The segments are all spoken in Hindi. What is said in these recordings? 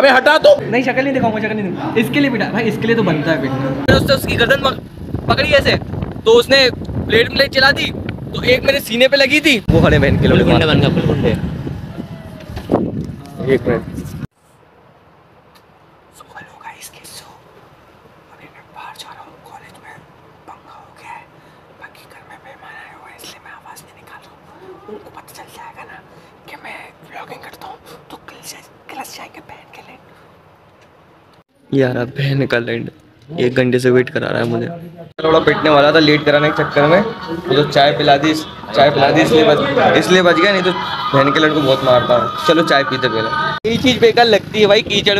अबे हटा तो नहीं शक्ल नहीं दिखाऊँगा शक्ल नहीं दिखाऊँगा। इसके लिए पिटा भाई इसके लिए तो बनता है पिटना दोस्तों उसकी गर्दन पकड़ी ऐसे तो उसने प्लेट प्लेट चला दी तो एक मेरे सीने पे लगी थी। वो खड़े बहन के लोग गुंडे बन गया फुल गुंडे। एक मिनट। यार अब बहन का लैंड एक घंटे से वेट करा रहा है मुझे। थोड़ा पिटने वाला था लेट कराने के चक्कर में। तो चाय पिला दी चाय पिला दी इसलिए बच इसलिए बच गया नहीं तो बहन के लड़को बहुत मारता है। चलो चाय पीते पहले। ये चीज़ बेकार लगती है भाई कीचड़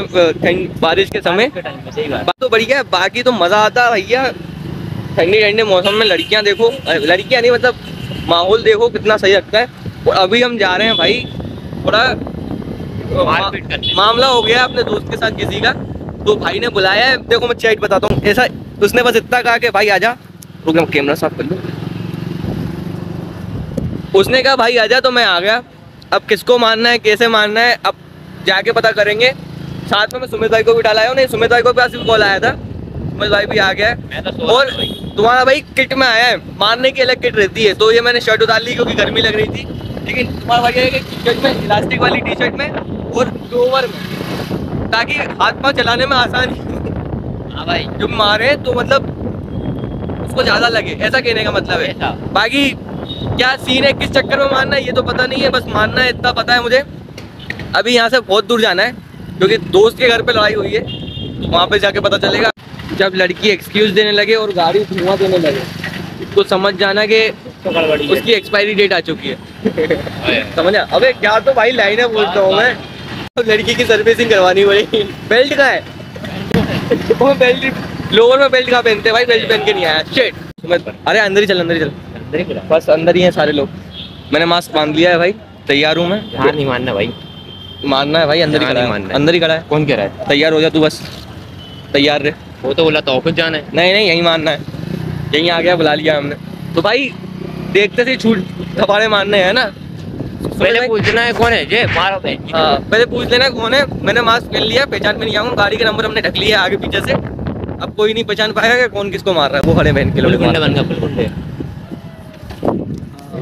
बारिश के समय। बात तो बढ़िया है बाकी तो मज़ा आता है भैया। ठंडी ठंडे मौसम में लड़कियाँ देखो लड़कियाँ नहीं मतलब माहौल देखो कितना सही लगता है। और अभी हम जा रहे हैं भाई थोड़ा मामला हो गया अपने दोस्त के साथ किसी का। तो भाई ने बुलाया है। देखो मैं चैट बताता हूँ। ऐसा उसने बस इतना कहा कि भाई आजा। रुक मैं कैमरा साफ़ कर लूँ। उसने कहा भाई आजा तो मैं आ गया। अब किसको मानना है कैसे मानना है अब जाके पता करेंगे। साथ में मैं सुमित भाई को भी डाला नहीं सुमित भाई को पास भी कॉल आया था। सुमित भाई भी आ गया। है तो और। तुम्हारा भाई किट में आया है। मारने की अलग किट रहती है। तो ये मैंने शर्ट उतार ली क्योंकि गर्मी लग रही थी। लेकिन तुम्हारा भाई है टी शर्ट में इलास्टिक वाली टी शर्ट में और लोअर में। ताकि हाथ पाँव चलाने में आसानी हाँ। भाई। जो मारे तो मतलब उसको ज़्यादा लगे ऐसा कहने का मतलब है। बाकी क्या सीन है किस चक्कर में मारना है ये तो पता नहीं है बस मारना है इतना पता है मुझे। अभी यहाँ से बहुत दूर जाना है क्योंकि दोस्त के घर पे लड़ाई हुई है तो वहाँ पे जाके पता चलेगा। जब लड़की एक्सक्यूज देने लगे और गाड़ी धुआँ देने लगे तो समझ जाना कि उसकी एक्सपायरी डेट आ चुकी है। समझ? अबे क्या तो भाई लाइन है बोलता हूँ मैं। लड़की की सर्विसिंग करवानी पड़ेगी बेल्ट का है। वो बेल्ट लोअर में बेल्ट कहाँ पहनते भाई बेल्ट पहन के नहीं आया। शेट अरे अंदर ही चल अंदर ही चल। अंदर ही बस अंदर ही हैं सारे लोग। मैंने मास्क बाँध लिया है भाई। तैयार हूँ मैं। यहाँ नहीं मानना भाई। मानना है भाई अंदर ही खड़ा है। है। अंदर ही खड़ा है। कौन कह रहा है? तैयार हो जा तू बस। तैयार रहे। वो तो बोला तो ऑफ़िस जाना है। नहीं नहीं यहीं मानना है। यहीं आ गया बुला लिया हमने। तो भाई देखते से छूट थपाड़े मारने हैं ना। पहले पूछना है कौन है? जे मारो हाँ। पहले पूछ लेना कौन है। मैंने मास्क पहन लिया पहचान में नहीं आऊँगा गाड़ी के नंबर हमने ढक लिया आगे पीछे से। अब कोई नहीं पहचान पाएगा कि कौन किसको मार रहा है। वो खड़े बहन के लोग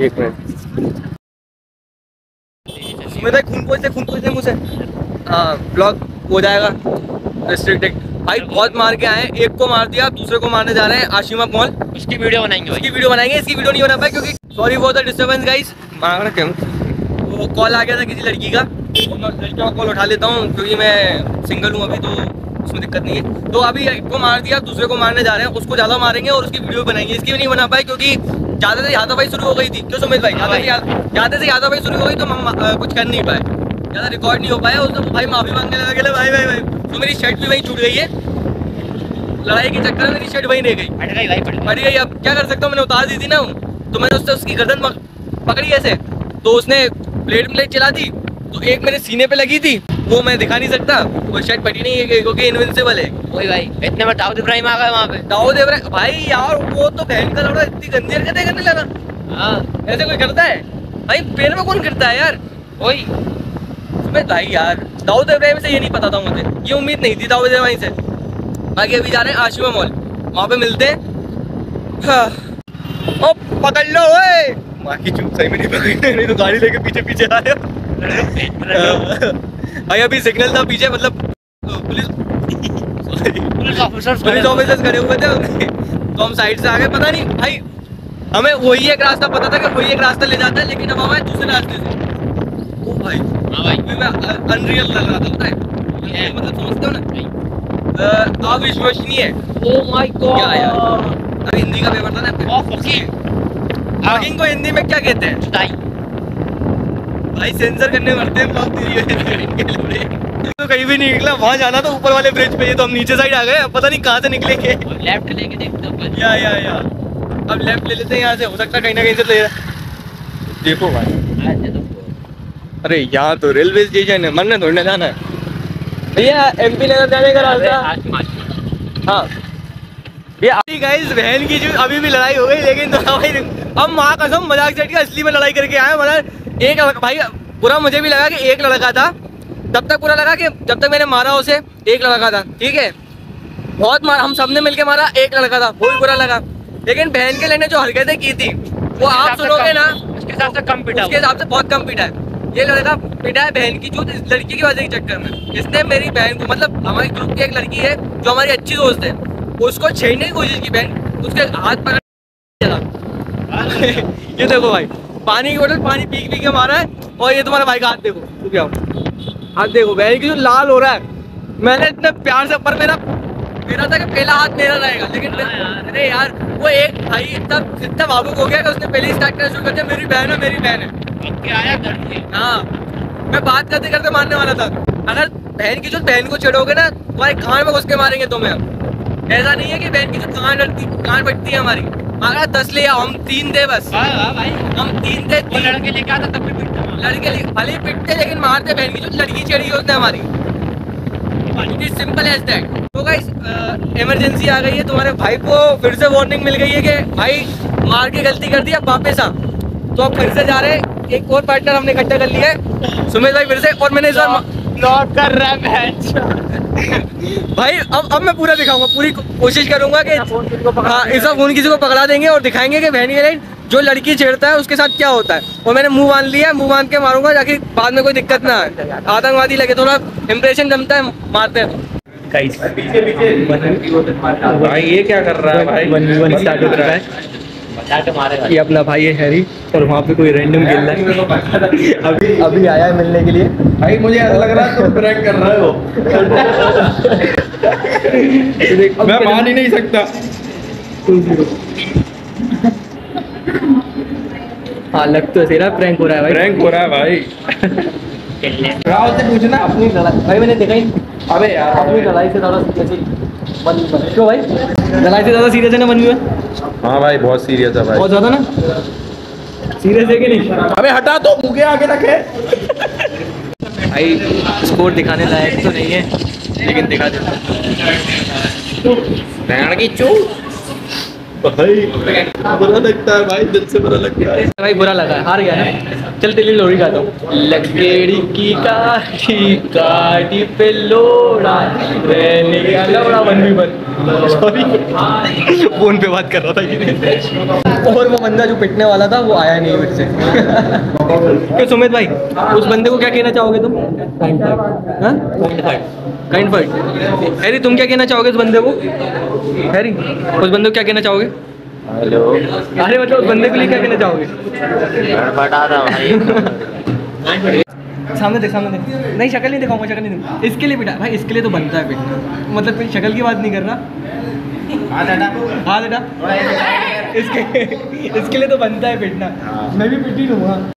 एक मिनट। सुमित खून पोछ खून दे मुझसे हाँ ब्लॉक हो जाएगा। रिस्ट्रिक्टेड भाई बहुत मार के आए एक को मार दिया दूसरे को मारने जा रहे हैं। आशिमा मॉल उसकी वीडियो बनाएँगे इसकी वीडियो बनाएँगे। इसकी वीडियो नहीं बना पाए क्योंकि sorry for the disturbance guys क्यों? वो कॉल आ गया था किसी लड़की का। वो मैं लड़कियों का कॉल उठा लेता हूँ क्योंकि मैं सिंगल हूँ अभी तो उसमें दिक्कत नहीं है। तो अभी एक को मार दिया दूसरे को मारने जा रहे हैं उसको ज़्यादा मारेंगे और उसकी वीडियो बनाएँगे। इसकी भी नहीं बना पाए क्योंकि ज़्यादा से ज़्यादा भाई शुरू हो गई थी। क्यों सुमित भाई? ज़्यादा से ज़्यादा ज़्यादा भाई शुरू हो गई तो हम कुछ कर नहीं पाए। ज़्यादा रिकॉर्ड नहीं हो पाया उसने भाई माफ़ी मांगने लगा भाई भाई भाई। तो मेरी शर्ट भी वहीं छूट गई है। लड़ाई के चक्कर में मेरी शर्ट वहीं रह गई। गई भाई फट गई। अब क्या कर सकता हूँ? मैंने उतार दी थी ना तो मैंने उससे उसकी गर्दन पकड़ी ऐसे। तो उसने प्लेट प्लेट चला दी तो एक मेरे सीने पे लगी थी वो मैं दिखा नहीं सकता वो शर्ट फटी नहीं है क्योंकि इनविंसिबल है। वही भाई इतने में दाऊद इब्राहिम आ गए वहाँ पे। दाऊद इब्राहिम भाई यार वो तो बहन का लौड़ा इतनी गंदी हरकतें करने लगा। हाँ। ऐसे कोई करता है? भाई पेड़ में कौन करता है यार? वही। सुमित भाई यार दाऊद इब्राहिम से ये नहीं पता था मुझे। ये उम्मीद नहीं थी दाऊद इब्राहिम से। बाकी अभी जा रहे हैं आशिमा मॉल। वहाँ पे मिलते हैं। हाँ। ओ पकड़ लो ओए! माँ की चुप सही में नहीं पकड़ी। नहीं तो गाड़ी लेके पीछे पीछे आया। भाई अभी सिग्नल था पीछे मतलब police police officers police officers खड़े हुए थे। तो हम साइड से आ गए पता नहीं भाई हमें वही एक रास्ता पता था कि वही एक रास्ता ले जाता है लेकिन अब हमें दूसरे रास्ते से। ओ भाई हाँ भाई। मैं अनरियल लग रहा था पता है? मतलब समझते हो ना? अ, अविश्वसनीय है। ओ माय क्या यार? अभी हिंदी का पेपर था ना ओ फकीर फकिंग को हिंदी में क्या कहते हैं? जुदाई भाई सेंसर करने मरते हैं बहुत देरी है। तो कहीं भी नहीं निकला वहाँ जाना था ऊपर वाले ब्रिज पे ये तो हम नीचे साइड आ गए अब पता नहीं कहाँ से निकलेंगे। लेफ़्ट लेके देखते हो। या या या। अब लेफ़्ट ले लेते हैं यहाँ से हो सकता है कहीं ना कहीं से ले देखो भाई। दो अरे यहाँ तो रेलवे स्टेशन है मन ने थोड़ी जाना है। भैया एम पी नगर जाने का रास्ता। हाँ। ये गाइस बहन की जो अभी भी लड़ाई हो गई लेकिन तो भाई हम माँ कसम मज़ाक सेट के असली में लड़ाई करके आए मतलब एक लड़का भाई पूरा मुझे भी लगा कि एक लड़का था। तब तक बुरा लगा कि जब तक मैंने मारा उसे एक लड़का था ठीक है? बहुत मारा हम सबने मिलके मारा एक लड़का था बहुत बुरा लगा। लेकिन बहन के लेने जो हरकतें की थी वो आप सुनोगे ना उसके हिसाब से कम पीटा उसके हिसाब से बहुत कम पीटा है। ये लड़का पीटा है बहन की जो इस लड़की की वजह के चक्कर में। इसने मेरी बहन को मतलब हमारे ग्रुप की एक लड़की है जो हमारी अच्छी दोस्त है। उसको छेड़ने की कोशिश की बहन। उसके हाथ पकड़ चला। ये देखो भाई पानी की बोतल पानी पी पी के मारा है और ये तुम्हारा भाई का हाथ देखो। तू क्या हाथ देखो बहन की जो लाल हो रहा है मैंने इतने प्यार से पर मेरा मेरा था कि पहला हाथ मेरा रहेगा लेकिन अरे यार वो एक भाई इतना इतना भावुक हो गया कि उसने पहले स्टार्ट करना शुरू कर दिया। मेरी बहन है मेरी बहन है। क्या आया करती हाँ। मैं बात करते करते मारने वाला था। अगर बहन की जो बहन को छेड़ोगे ना तुम्हारे कान में घुस के मारेंगे तुम्हें। ऐसा नहीं है कि बहन की जो कान लड़ती कान फटती है हमारी। अगर दस ले आओ हम तीन दे बस। हाँ हाँ भाई। हम तीन दे वो लड़के लेके आता तब भी पिटता लड़के लिए- भले ही पिटते लेकिन मारते बहन की जो लड़की छेड़ी है उसने हमारी। सिंपल एज दैट तो गाइस इमरजेंसी आ गई है तुम्हारे भाई को फिर से वार्निंग मिल गई है कि भाई मार के गलती कर दी अब वापस आ। तो अब फिर से जा रहे हैं। एक और पार्टनर हमने इकट्ठा कर लिया है। सुमित भाई फिर से और मैंने इस बार कर रहा है मैच भाई अब अब मैं पूरा दिखाऊँगा पूरी कोशिश करूँगा कि हाँ इस बार फ़ोन किसी को पकड़ा देंगे और दिखाएँगे कि बहन के जो लड़की छेड़ता है उसके साथ क्या होता है और मैंने मुँह बाँध लिया मुँह बाँध के मारूँगा ताकि बाद में कोई दिक्कत ना आए आतंकवादी लगे थोड़ा इंप्रेशन जमता है मारते हैं भाई ये क्या कर रहा है भाई वन वन स्टार्ट हो रहा है ये अपना भाई है हैरी और वहाँ पे कोई रैंडम खेल रहा है। अभी अभी आया है मिलने के लिए। भाई मुझे ऐसा लग रहा है तुम प्रैंक कर रहे हो। मैं मान ही नहीं सकता। हाँ लग तो ऐसे रहा प्रैंक हो रहा है भाई। प्रैंक हो रहा है भाई। राहुल से पूछना अपनी लड़ाई भाई मैंने देखा ही अबे यार अपनी लड़ाई से वन क्यों भाई। लड़ाई से ज़्यादा सीरियस है ना मनवी भाई? हाँ भाई बहुत सीरियस है भाई। बहुत ज़्यादा ना? सीरियस है कि नहीं? अबे हटा तो मुँह के आगे रखे। भाई स्कोर दिखाने लायक तो नहीं है लेकिन दिखा देता हूँ। की चू भाई बुरा लगता है भाई दिल से बुरा लगता है। भाई बुरा लगा है, हार गया ना? चल तेरी लोरी गाता हूँ। लकेड़ी की काठी काठी पे लोड़ा रहने का लौड़ा वन भी वन। सॉरी फ़ोन पे बात कर रहा था और वो बंदा जो पिटने वाला था वो आया नहीं फिर से। क्यों सुमित भाई उस बंदे को क्या कहना चाहोगे तुम? काइंड फाइट हैरी तुम क्या कहना चाहोगे उस बंदे को? हैरी उस बंदे को क्या कहना चाहोगे? हेलो अरे मतलब उस बंदे के लिए क्या कहना चाहोगे? बता रहा भाई। सामने देख सामने देख। नहीं शक्ल नहीं दिखाऊँगा शक्ल नहीं दिखाऊँगा। इसके लिए बेटा भाई इसके लिए तो बनता है पिटना मतलब कोई शक्ल की बात नहीं कर रहा। हाँ बेटा इसके इसके लिए तो बनता है पिटना मैं भी पिट ही लूँगा